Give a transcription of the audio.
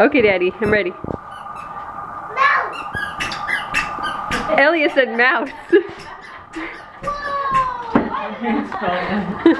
Okay, Daddy, I'm ready. Mouse. Elliot said mouse.